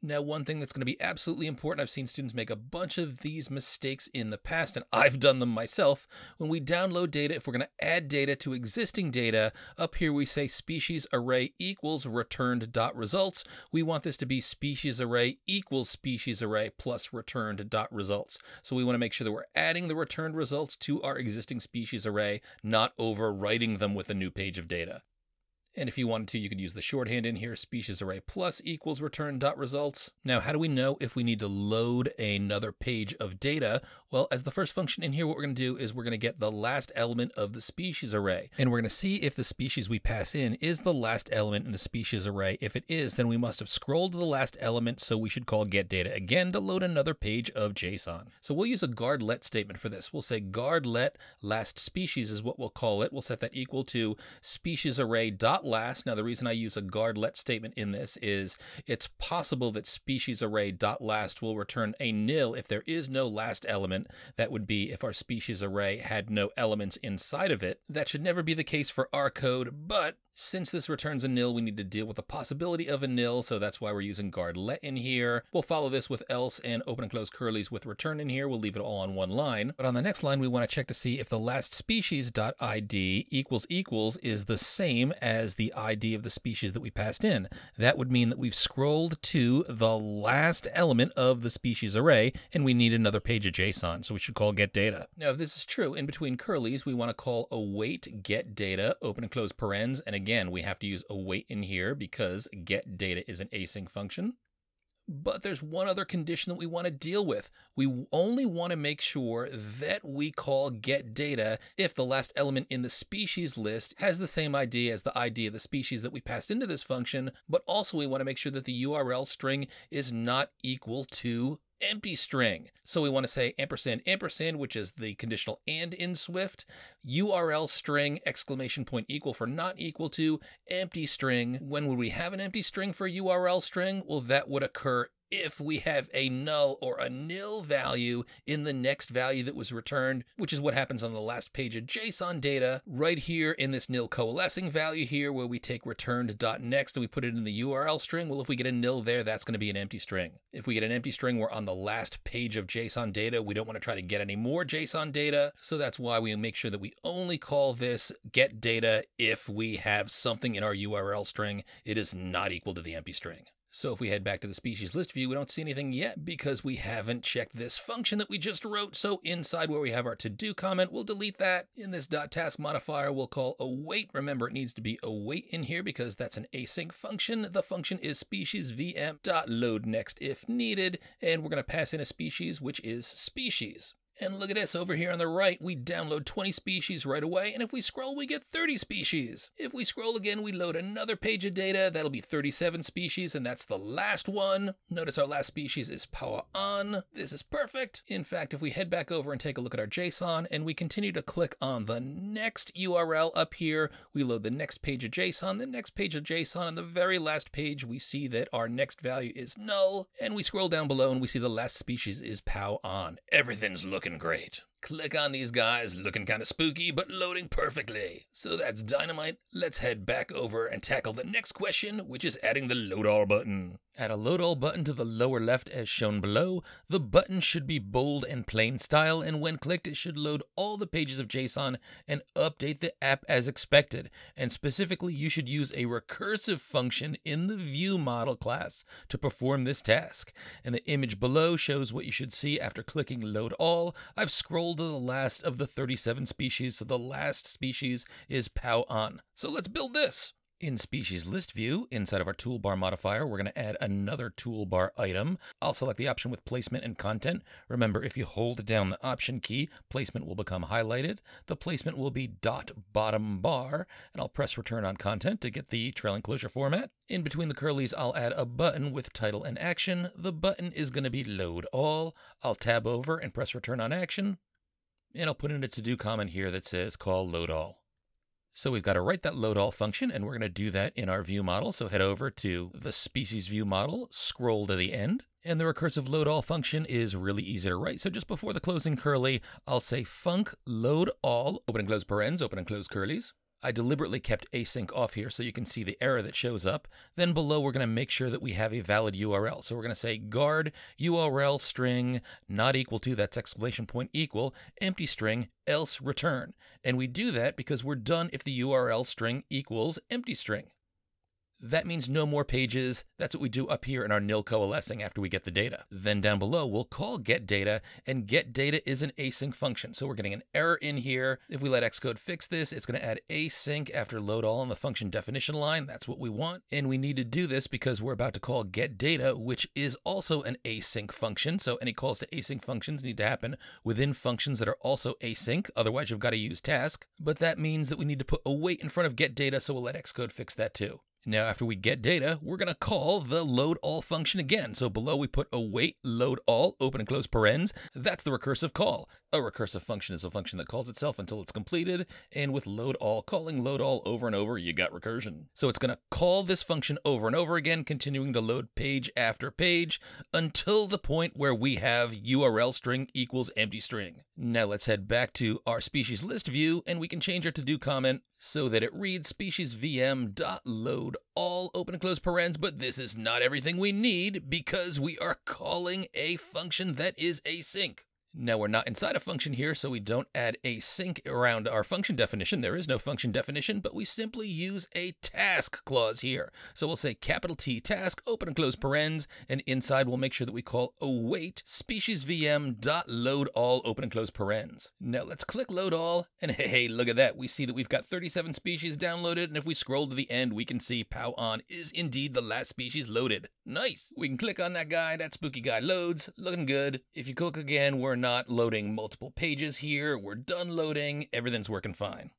Now, one thing that's going to be absolutely important, I've seen students make a bunch of these mistakes in the past, and I've done them myself. When we download data, if we're going to add data to existing data, up here we say species array equals returned dot results. We want this to be species array equals species array plus returned dot results. So we want to make sure that we're adding the returned results to our existing species array, not overwriting them with a new page of data. And if you wanted to, you could use the shorthand in here, species array plus equals return dot results. Now, how do we know if we need to load another page of data? Well, as the first function in here, what we're going to do is we're going to get the last element of the species array. And we're going to see if the species we pass in is the last element in the species array. If it is, then we must have scrolled to the last element, so we should call get data again to load another page of JSON. So we'll use a guard let statement for this. We'll say guard let last species is what we'll call it. We'll set that equal to species array dot last. Now, the reason I use a guard let statement in this is it's possible that species array dot last will return a nil if there is no last element. That would be if our species array had no elements inside of it. That should never be the case for our code, but Since this returns a nil, we need to deal with the possibility of a nil, so that's why we're using guard let in here. We'll follow this with else and open and close curlies with return in here. We'll leave it all on one line. But on the next line, we want to check to see if the last species.id equals equals is the same as the ID of the species that we passed in. That would mean that we've scrolled to the last element of the species array, and we need another page of JSON, so we should call get data. Now, if this is true, in between curlies, we want to call await get data, open and close parens, and again, we have to use await in here because get data is an async function. But there's one other condition that we want to deal with. We only want to make sure that we call get data if the last element in the species list has the same ID as the ID of the species that we passed into this function, but also we want to make sure that the URL string is not equal to empty string. So we want to say ampersand ampersand, which is the conditional and in Swift, URL string exclamation point equal for not equal to empty string. When would we have an empty string for URL string? Well, that would occur if we have a null or a nil value in the next value that was returned, which is what happens on the last page of JSON data, right here in this nil coalescing value here, where we take returned.next and we put it in the URL string. Well, if we get a nil there, that's going to be an empty string. If we get an empty string, we're on the last page of JSON data. We don't want to try to get any more JSON data. So that's why we make sure that we only call this get data if we have something in our URL string. It is not equal to the empty string. So if we head back to the species list view, we don't see anything yet because we haven't checked this function that we just wrote. So inside where we have our to-do comment, we'll delete that. In this .task modifier, we'll call await. Remember, it needs to be await in here because that's an async function. The function is species vm.load next if needed, and we're going to pass in a species, which is species. And look at this, over here on the right, we download 20 species right away, and if we scroll, we get 30 species. If we scroll again, we load another page of data, that'll be 37 species, and that's the last one. Notice our last species is power on. This is perfect. In fact, if we head back over and take a look at our JSON, and we continue to click on the next URL up here, we load the next page of JSON, the next page of JSON, and the very last page, we see that our next value is null, and we scroll down below and we see the last species is Pau'an. Everything's looking looking great. Click on these guys, looking kind of spooky, but loading perfectly. So that's dynamite. Let's head back over and tackle the next question, which is adding the load all button. Add a load all button to the lower left as shown below. The button should be bold and plain style, and when clicked, it should load all the pages of JSON and update the app as expected. And specifically, you should use a recursive function in the view model class to perform this task. And the image below shows what you should see after clicking load all. I've scrolled to the last of the 37 species, so the last species is Pau'an. So let's build this. In Species List View, inside of our toolbar modifier, we're going to add another toolbar item. I'll select the option with placement and content. Remember, if you hold down the option key, placement will become highlighted. The placement will be dot bottom bar, and I'll press return on content to get the trailing closure format. In between the curlies, I'll add a button with title and action. The button is going to be load all. I'll tab over and press return on action. And I'll put in a to-do comment here that says call load all. So we've got to write that load all function, and we're going to do that in our view model. So head over to the species view model, scroll to the end, and the recursive load all function is really easy to write. So just before the closing curly, I'll say func load all, open and close parens, open and close curlies. I deliberately kept async off here so you can see the error that shows up. Then below, we're going to make sure that we have a valid URL. So we're going to say guard URL string not equal to, that's exclamation point equal, empty string, else return. And we do that because we're done if the URL string equals empty string. That means no more pages. That's what we do up here in our nil coalescing after we get the data. Then down below, we'll call get data, and get data is an async function. So we're getting an error in here. If we let Xcode fix this, it's going to add async after load all in the function definition line. That's what we want. And we need to do this because we're about to call get data, which is also an async function. So any calls to async functions need to happen within functions that are also async. Otherwise, you've got to use task. But that means that we need to put await in front of get data, so we'll let Xcode fix that too. Now, after we get data, we're going to call the load all function again. So below we put await load all, open and close parens. That's the recursive call. A recursive function is a function that calls itself until it's completed. And with load all, calling load all over and over, you got recursion. So it's going to call this function over and over again, continuing to load page after page until the point where we have URL string equals empty string. Now let's head back to our species list view and we can change our to do comment so that it reads species vm all open and close parens, but this is not everything we need because we are calling a function that is async. Now we're not inside a function here, so we don't add async around our function definition. There is no function definition, but we simply use a task clause here. So we'll say capital T task, open and close parens, and inside we'll make sure that we call await species vm dot load all open and close parens. Now let's click load all, and hey, look at that. We see that we've got 37 species downloaded, and if we scroll to the end, we can see Pau'an is indeed the last species loaded. Nice. We can click on that guy. That spooky guy loads. Looking good. If you click again, we're not loading multiple pages here. We're done loading. Everything's working fine.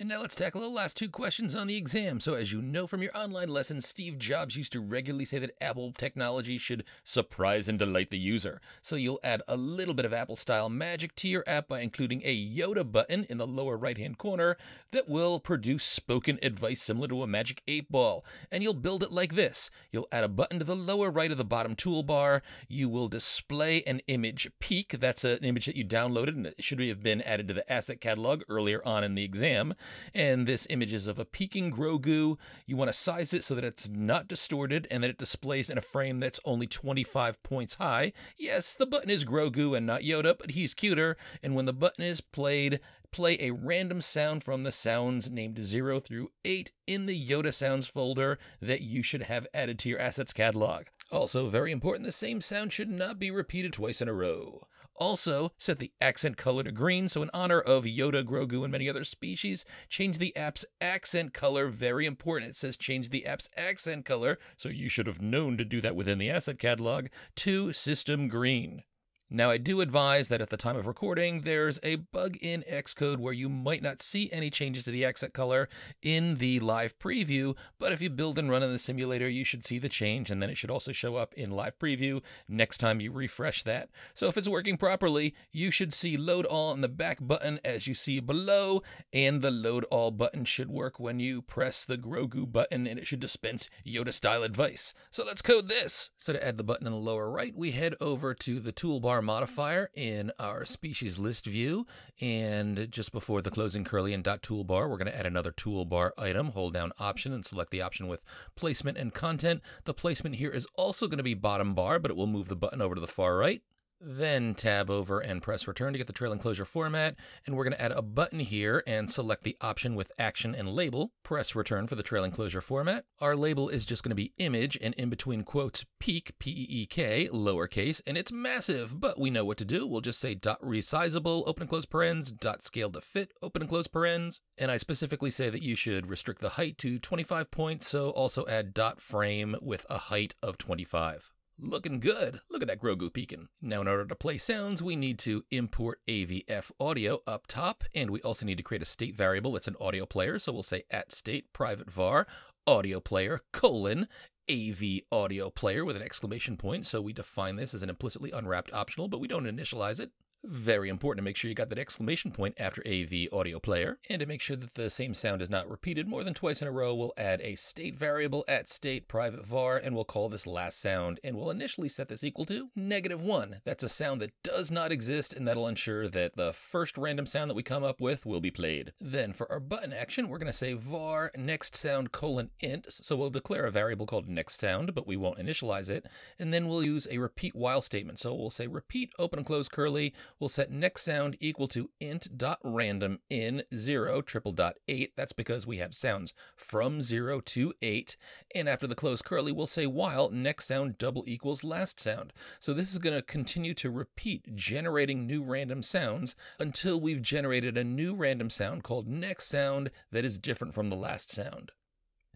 And now let's tackle the last two questions on the exam. So, as you know from your online lessons, Steve Jobs used to regularly say that Apple technology should surprise and delight the user. So, you'll add a little bit of Apple style magic to your app by including a Yoda button in the lower right hand corner that will produce spoken advice similar to a magic eight ball. And you'll build it like this you'll add a button to the lower right of the bottom toolbar. You will display an image peek. That's an image that you downloaded and it should have been added to the asset catalog earlier on in the exam. And this image is of a peeking Grogu. You want to size it so that it's not distorted and that it displays in a frame that's only 25 points high. Yes, the button is Grogu and not Yoda, but he's cuter. And when the button is played, play a random sound from the sounds named 0 through 8 in the Yoda sounds folder that you should have added to your assets catalog. Also, very important, the same sound should not be repeated twice in a row. Also, set the accent color to green, so in honor of Yoda, Grogu, and many other species, change the app's accent color. Very important. It says change the app's accent color, so you should have known to do that within the asset catalog, to system green. Now, I do advise that at the time of recording, there's a bug in Xcode where you might not see any changes to the accent color in the live preview, but if you build and run in the simulator, you should see the change, and then it should also show up in live preview next time you refresh that. So if it's working properly, you should see load all in the back button as you see below, and the load all button should work when you press the Grogu button, and it should dispense Yoda style advice. So let's code this. So to add the button in the lower right, we head over to the toolbar modifier in our species list view. And just before the closing curly and dot toolbar, we're going to add another toolbar item. Hold down option and select the option with placement and content. The placement here is also going to be bottom bar, but it will move the button over to the far right. Then tab over and press return to get the trailing closure format. And we're going to add a button here and select the option with action and label. Press return for the trailing closure format. Our label is just going to be image and in between quotes peek, P E E K, lowercase, and it's massive, but we know what to do. We'll just say dot resizable, open and close parens, dot scale to fit, open and close parens. And I specifically say that you should restrict the height to 25 points, so also add dot frame with a height of 25. Looking good. Look at that Grogu peeking. Now, in order to play sounds, we need to import AVF audio up top, and we also need to create a state variable that's an audio player. So we'll say at state private var audio player colon AV audio player with an exclamation point. So we define this as an implicitly unwrapped optional, but we don't initialize it. Very important to make sure you got that exclamation point after AV audio player. And to make sure that the same sound is not repeated more than twice in a row, we'll add a state variable at state private var, and we'll call this last sound, and we'll initially set this equal to negative one. That's a sound that does not exist, and that'll ensure that the first random sound that we come up with will be played. Then for our button action, we're going to say var next sound colon int. So we'll declare a variable called next sound, but we won't initialize it. And then we'll use a repeat while statement. So we'll say repeat open and close curly we'll set next sound equal to int.random in 0 triple dot 8. That's because we have sounds from 0 to 8. And after the close curly, we'll say while next sound double equals last sound. So this is going to continue to repeat generating new random sounds until we've generated a new random sound called next sound that is different from the last sound.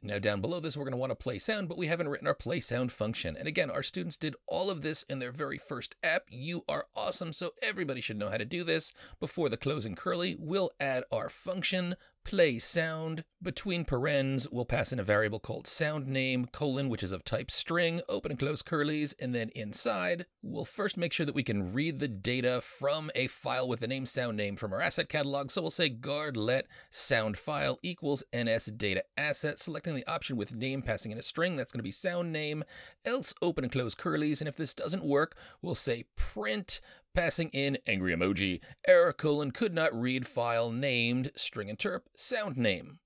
Now down below this, we're going to want to play sound, but we haven't written our play sound function. And again, our students did all of this in their very first app. You are awesome, so everybody should know how to do this. Before the closing curly, we'll add our function play sound. Between parens, we'll pass in a variable called sound name, colon, which is of type string, open and close curlies, and then inside, we'll first make sure that we can read the data from a file with the name sound name from our asset catalog. So we'll say guard let sound file equals ns data asset, selecting the option with name passing in a string. That's going to be sound name, else open and close curlies. And if this doesn't work, we'll say print passing in angry emoji, error colon could not read file named string interp sound name.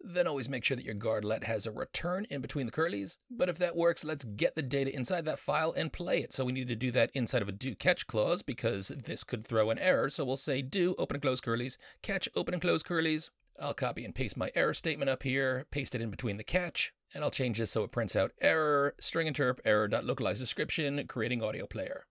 Then always make sure that your guard let has a return in between the curlies. But if that works, let's get the data inside that file and play it. So we need to do that inside of a do catch clause because this could throw an error. So we'll say do open and close curlies, catch open and close curlies. I'll copy and paste my error statement up here, paste it in between the catch, and I'll change this so it prints out error, string interp, error.localize description, creating audio player.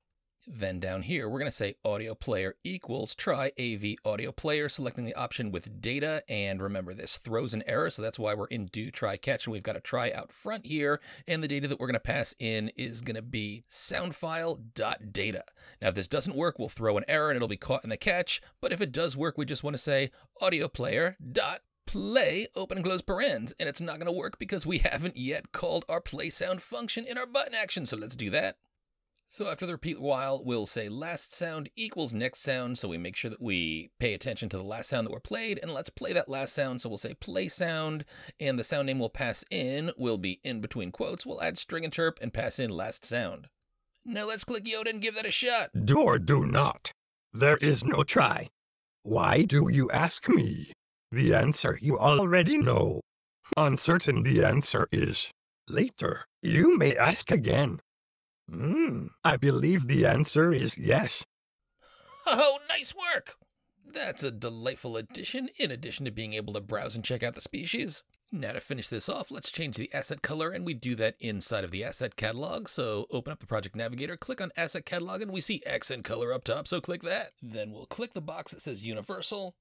Then down here, we're going to say audio player equals try AV audio player, selecting the option with data. And remember, this throws an error, so that's why we're in do try catch. And we've got a try out front here. And the data that we're going to pass in is going to be soundfile.data. Now, if this doesn't work, we'll throw an error and it'll be caught in the catch. But if it does work, we just want to say audio player dot play open and close parens and it's not going to work because we haven't yet called our play sound function in our button action so let's do that so after the repeat while, we'll say last sound equals next sound. So we make sure that we pay attention to the last sound that were played and let's play that last sound. So we'll say play sound and the sound name we'll pass in will be in between quotes. We'll add string interp and pass in last sound. Now let's click Yoda and give that a shot. Do or do not. There is no try. Why do you ask me? The answer you already know. Uncertain the answer is later. You may ask again. Hmm, I believe the answer is yes. Oh, nice work! That's a delightful addition, in addition to being able to browse and check out the species. Now to finish this off, let's change the asset color, and we do that inside of the asset catalog. So open up the project navigator, click on asset catalog, and we see accent color up top, so click that. Then we'll click the box that says universal,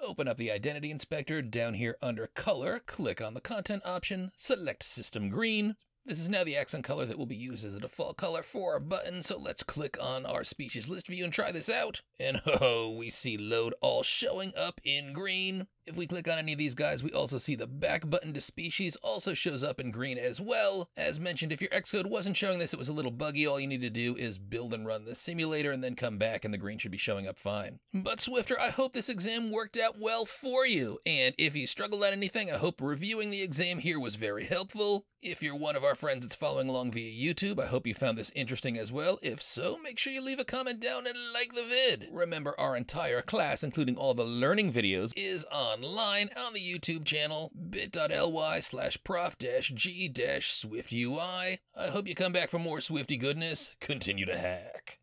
Open up the identity inspector down here under color, click on the content option, select system green, this is now the accent color that will be used as a default color for our button, so let's click on our species list view and try this out. And oh, we see load all showing up in green. If we click on any of these guys, we also see the back button to species also shows up in green as well. As mentioned, if your Xcode wasn't showing this, it was a little buggy. All you need to do is build and run the simulator and then come back and the green should be showing up fine. But Swifter, I hope this exam worked out well for you. And if you struggled at anything, I hope reviewing the exam here was very helpful. If you're one of our friends that's following along via YouTube, I hope you found this interesting as well. If so, make sure you leave a comment down and like the vid. Remember, our entire class, including all the learning videos, is online on the YouTube channel bit.ly slash prof g swiftui. I hope you come back for more Swifty goodness. Continue to hash.